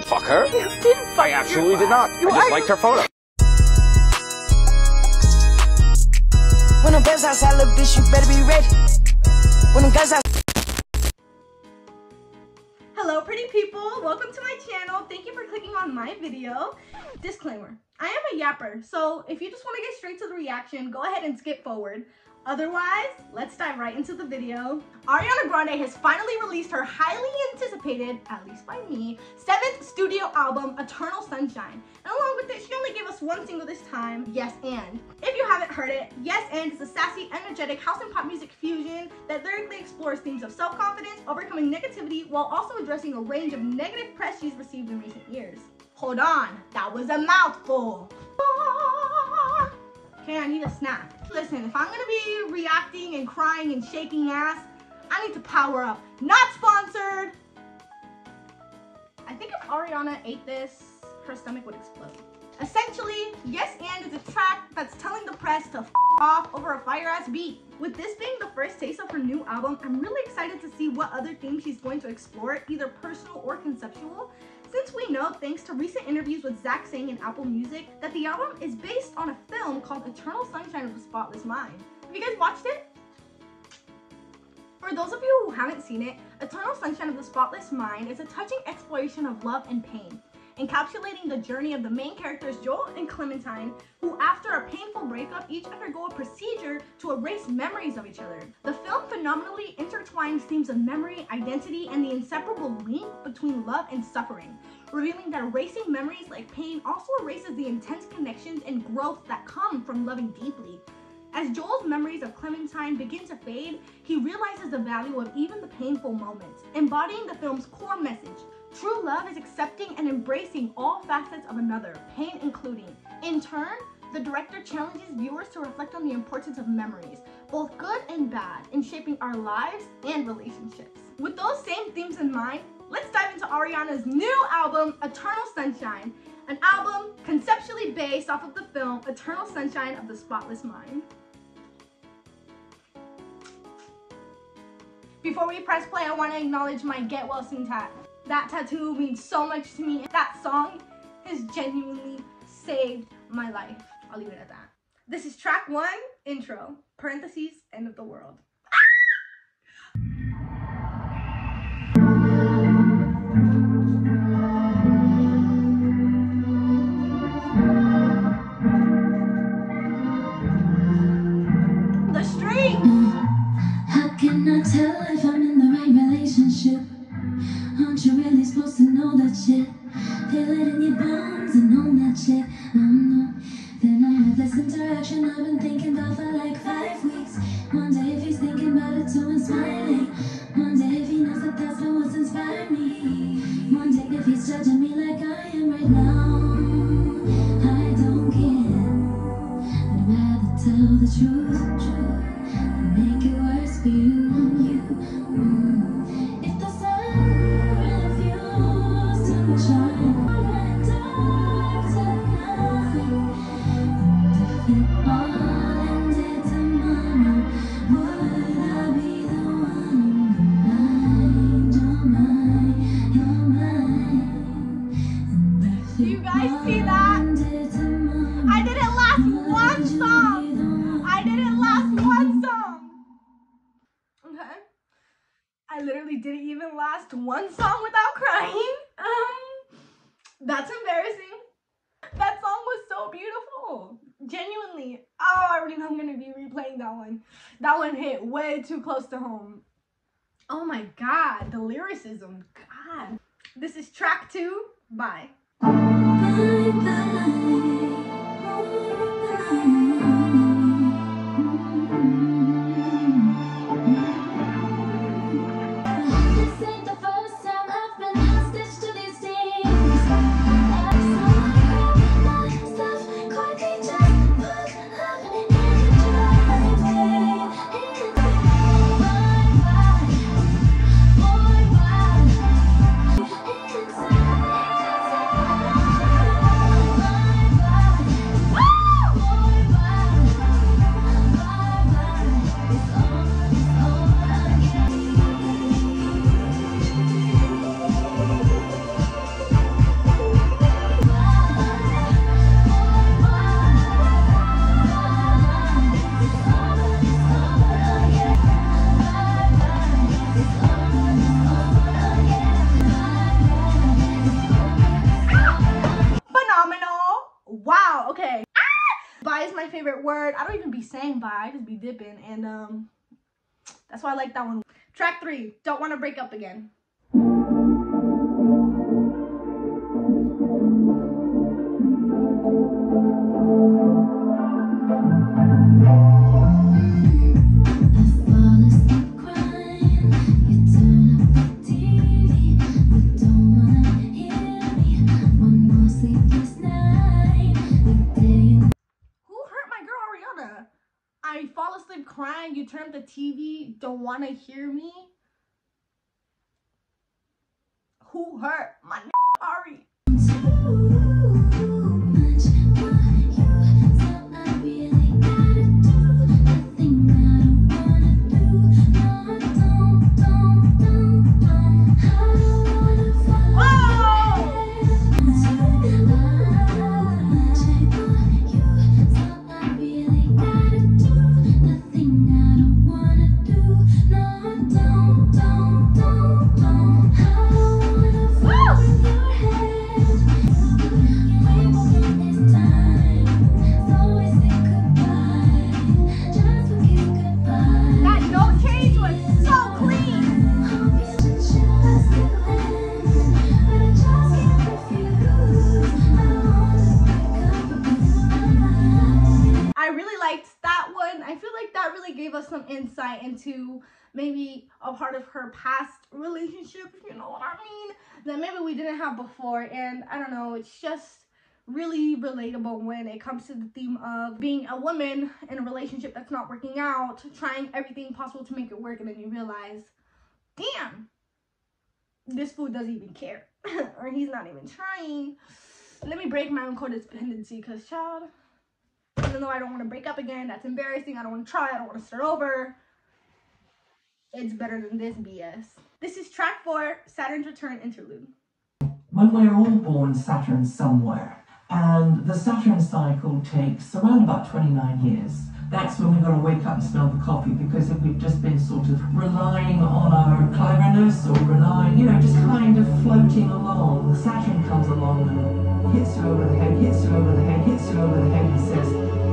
didn't fuck her. You didn't fuck I absolutely did not. You I just are- liked her photo. When them guns outside, little bitch, you better be ready. When them guns outside. Hello pretty people, welcome to my channel. Thank you for clicking on my video. Disclaimer, I am a yapper, so if you just want to get straight to the reaction, go ahead and skip forward. Otherwise, let's dive right into the video. Ariana Grande has finally released her highly anticipated, at least by me, seventh studio album, Eternal Sunshine. And along with it, she only gave us one single this time, Yes and. If you haven't heard it, Yes and is a sassy, energetic house and pop music fusion that lyrically explores themes of self-confidence, overcoming negativity, while also addressing a range of negative press she's received in recent years. Hold on, that was a mouthful. Okay, I need a snack. Listen, if I'm gonna be reacting and crying and shaking ass, I need to power up. Not sponsored. I think if Ariana ate this, her stomach would explode. Essentially, Yes and is a track that's telling the press to off over a fire ass beat. With this being the first taste of her new album, I'm really excited to see what other themes she's going to explore, either personal or conceptual. Since we know, thanks to recent interviews with Zach Sang in Apple Music, that the album is based on a film called Eternal Sunshine of the Spotless Mind. Have you guys watched it? For those of you who haven't seen it, Eternal Sunshine of the Spotless Mind is a touching exploration of love and pain, encapsulating the journey of the main characters Joel and Clementine, who after a painful breakup each undergo a procedure to erase memories of each other. The film phenomenally intertwines themes of memory, identity, and the inseparable link between love and suffering, revealing that erasing memories like pain also erases the intense connections and growth that come from loving deeply. As Joel's memories of Clementine begin to fade, he realizes the value of even the painful moments, embodying the film's core message. True love is accepting and embracing all facets of another, pain including. In turn, the director challenges viewers to reflect on the importance of memories, both good and bad, in shaping our lives and relationships. With those same themes in mind, let's dive into Ariana's new album, Eternal Sunshine, an album conceptually based off of the film Eternal Sunshine of the Spotless Mind. Before we press play, I want to acknowledge my Get Well Soon. That tattoo means so much to me. That song has genuinely saved my life. I'll leave it at that. This is track one, intro, parentheses, end of the world. I'm gonna be replaying that one. That one hit way too close to home. Oh my god, the lyricism. God. This is track two. Bye. Bye bye. That's why I like that one. Track three. Don't want to break up again. You turn up the TV. Don't want to hear me. Who hurt my Ari? Gave us some insight into maybe a part of her past relationship, if you know what I mean, that maybe we didn't have before. And I don't know, it's just really relatable when it comes to the theme of being a woman in a relationship that's not working out, trying everything possible to make it work, and then you realize, damn, this fool doesn't even care, or he's not even trying. Let me break my own codependency, because, child, even though I don't want to break up again, that's embarrassing. I don't want to try. I don't want to start over. It's better than this BS. This is track four, Saturn's Return interlude. When we're all born, Saturn's somewhere. And the Saturn cycle takes around about 29 years. That's when we've got to wake up and smell the coffee because if we've just been sort of relying on our cleverness or relying, you know, just kind of floating along, Saturn comes along and hits you over the head, hits you over the head, hits you over the head and says!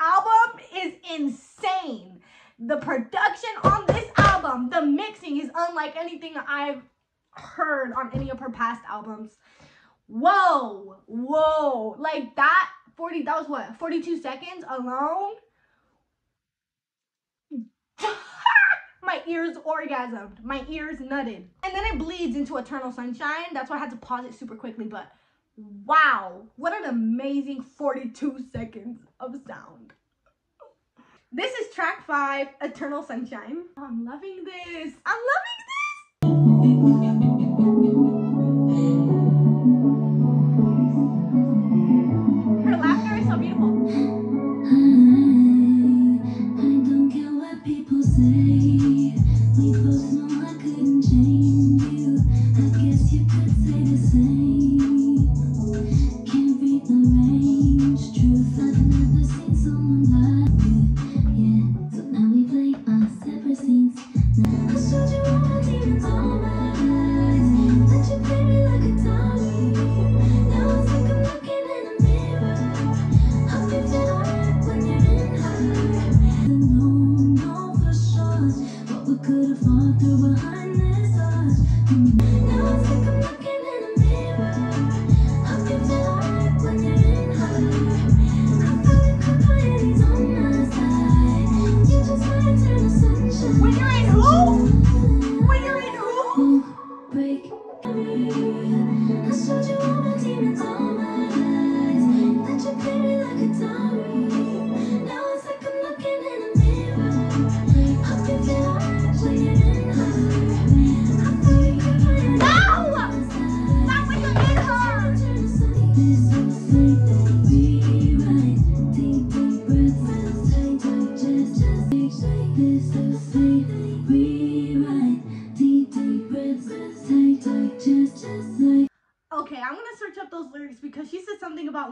album is insane. The production on this album, the mixing is unlike anything I've heard on any of her past albums. Whoa, whoa. Like that 40, that was what, 42 seconds alone? my ears orgasmed. My ears nutted. And then it bleeds into Eternal Sunshine. That's why I had to pause it super quickly. But wow, what an amazing 42 seconds of sound. This is track five, Eternal Sunshine. I'm loving this. I'm loving this.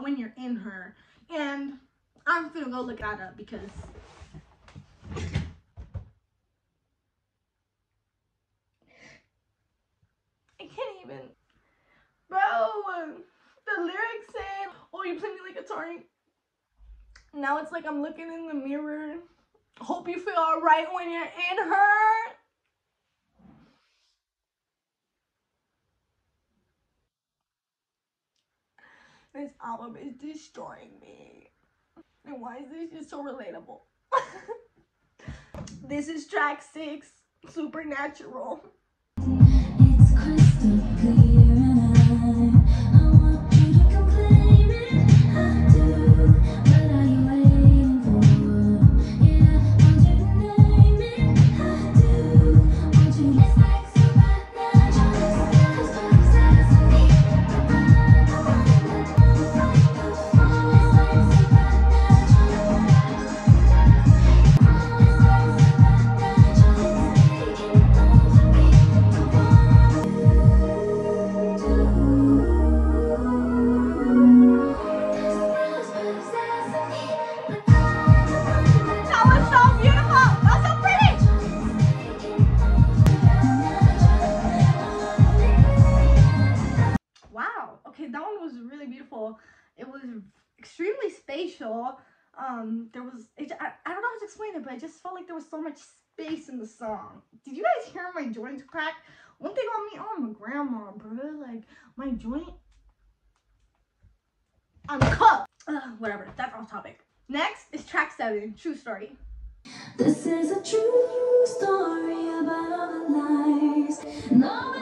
When you're in her. And I'm gonna go look that up because I can't even. Bro, the lyrics say, Oh, you play me like Atari. Now it's like I'm looking in the mirror. Hope you feel alright when you're in her. This album is destroying me. And why is this just so relatable? this is track six, Supernatural. Much space in the song. Did you guys hear my joints crack? One thing on me, oh, I'm a grandma, bro. Like my joint, I'm cooked. Ugh, whatever. That's off topic. Next is track seven, True Story. This is a true story about all the lies. No,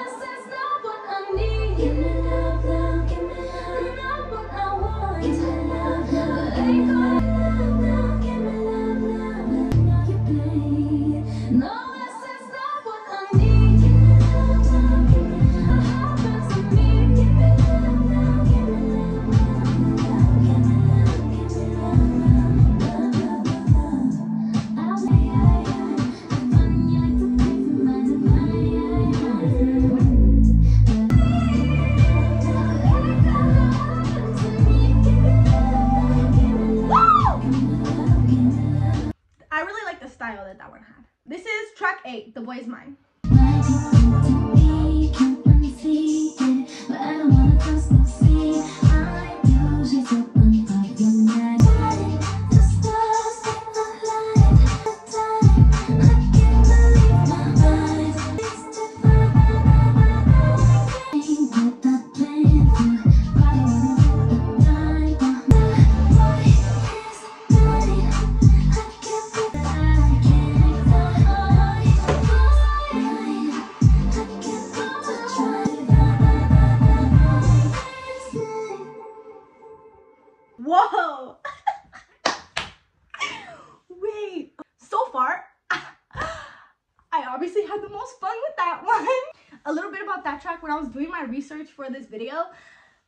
my research for this video.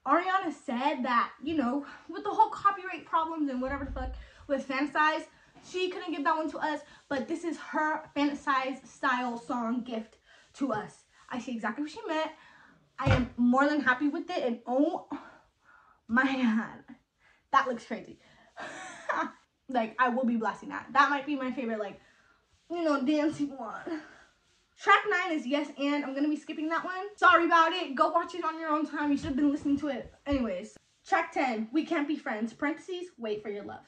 Ariana said that, you know, with the whole copyright problems and whatever the fuck with Fantasize, she couldn't give that one to us, but this is her Fantasize style song gift to us. I see exactly what she meant. I am more than happy with it, and oh my god, that looks crazy. like, I will be blasting that. That might be my favorite, like, you know, dancing one. Track 9 is Yes and. I'm gonna be skipping that one. Sorry about it. Go watch it on your own time. You should have been listening to it. Anyways, track 10, We Can't Be Friends. Parentheses, Wait for Your Love.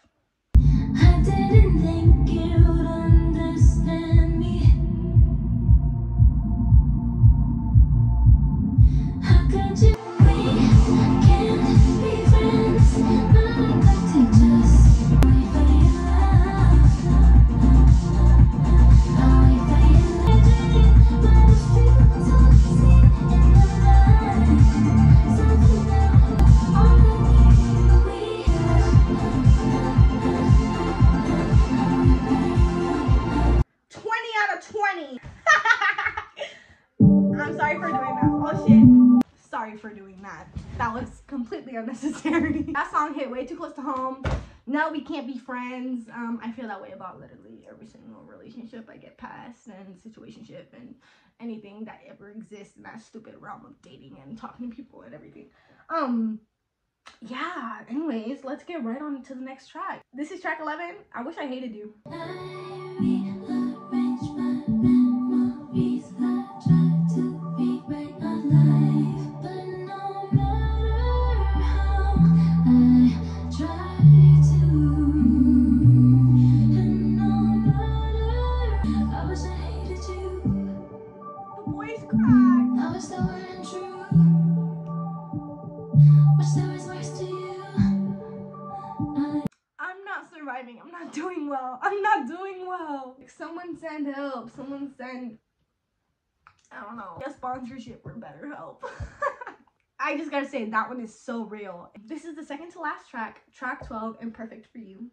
Hit way too close to home. No, we can't be friends. Um, I feel that way about literally every single relationship I get past and situationship and anything that ever exists in that stupid realm of dating and talking to people and everything. Um, yeah, anyways, let's get right on to the next track. This is track 11. I wish I hated you. Send, I don't know, a sponsorship for better help. I just gotta say, that one is so real. This is the second to last track, track 12, imperfect for you.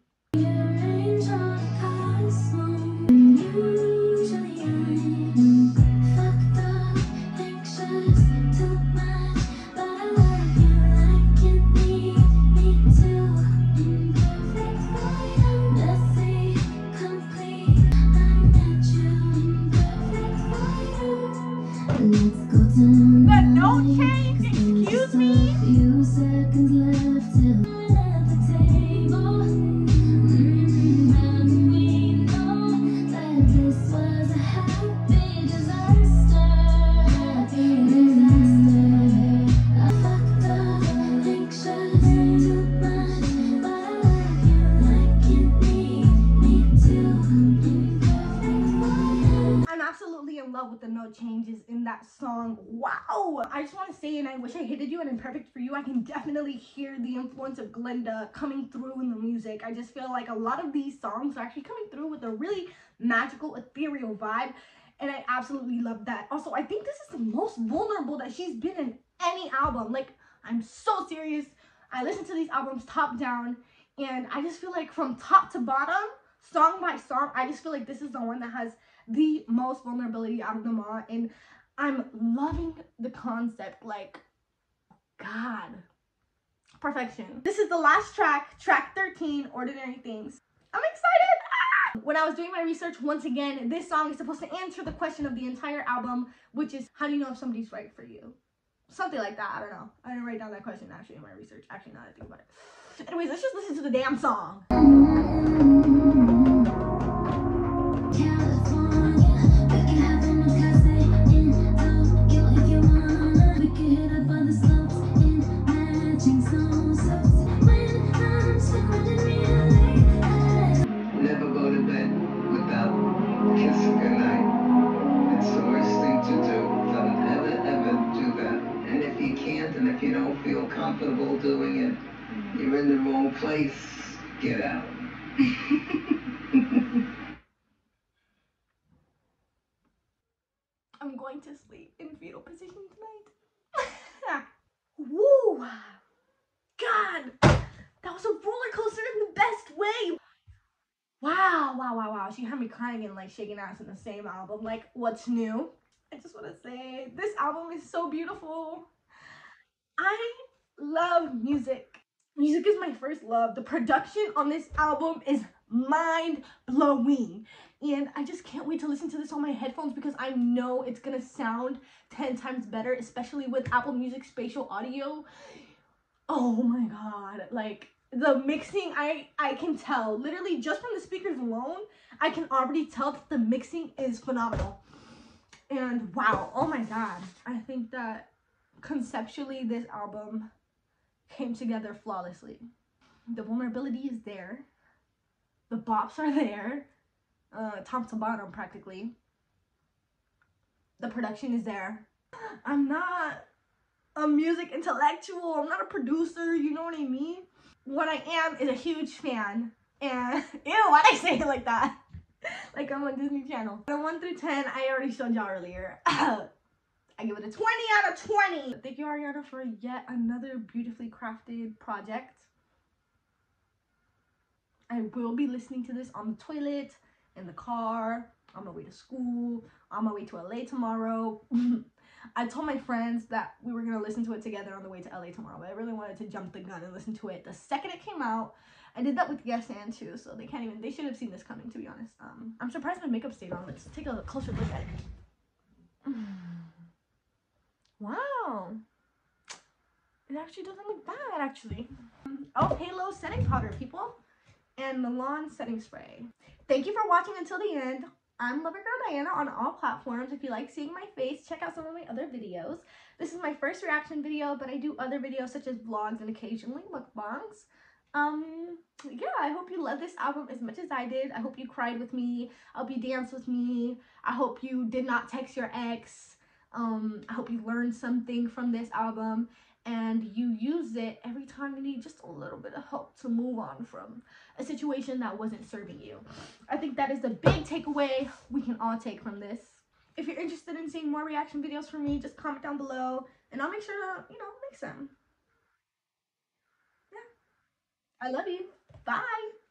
That song. Wow! I just want to say, and I wish I hated you and imperfect for you. I can definitely hear the influence of Glinda coming through in the music. I just feel like a lot of these songs are actually coming through with a really magical, ethereal vibe. And I absolutely love that. Also, I think this is the most vulnerable that she's been in any album. Like, I'm so serious. I listen to these albums top down, and I just feel like from top to bottom, song by song, I just feel like this is the one that has the most vulnerability out of them all. And I'm loving the concept. Like, God. Perfection. This is the last track, track 13, Ordinary Things. I'm excited. Ah! When I was doing my research, once again, this song is supposed to answer the question of the entire album, which is how do you know if somebody's right for you? Something like that. I don't know. I didn't write down that question actually in my research. Actually, now that I think about it. Anyways, let's just listen to the damn song. Crying and like shaking ass in the same album. Like, what's new? I just want to say this album is so beautiful. I love music. Music is my first love. The production on this album is mind blowing. And I just can't wait to listen to this on my headphones because I know it's gonna sound 10 times better, especially with Apple Music spatial audio. Oh my god. Like the mixing, I I can tell. Literally just from the speakers alone, I can already tell that the mixing is phenomenal. And wow, oh my god. I think that conceptually this album came together flawlessly. The vulnerability is there. The bops are there uh, top to bottom practically. The production is there. I'm not a music intellectual. I'm not a producer. You know what I mean? What I am is a huge fan. And ew, why'd I say it like that? like I'm on Disney Channel. On a 1 through 10, I already showed y'all earlier. I give it a 20 out of 20. Thank you, Ariana, for yet another beautifully crafted project. I will be listening to this on the toilet, in the car, on my way to school, on my way to LA tomorrow. I told my friends that we were gonna listen to it together on the way to LA tomorrow, but I really wanted to jump the gun and listen to it the second it came out. I did that with Yes and too, so they can't even they should have seen this coming to be honest. Um I'm surprised my makeup stayed on. Let's take a closer look at it. Wow. It actually doesn't look bad, actually. Oh, Halo setting powder, people. And Milan setting spray. Thank you for watching until the end. I'm Lover Girl Diana on all platforms. If you like seeing my face, check out some of my other videos. This is my first reaction video, but I do other videos such as vlogs and occasionally mukbangs. Um, yeah, I hope you love this album as much as I did. I hope you cried with me. I hope you danced with me. I hope you did not text your ex. Um, I hope you learned something from this album and you use it every time you need just a little bit of help to move on from a situation that wasn't serving you. I think that is the big takeaway we can all take from this. If you're interested in seeing more reaction videos from me, just comment down below and I'll make sure to, you know, make some. Yeah. I love you. Bye.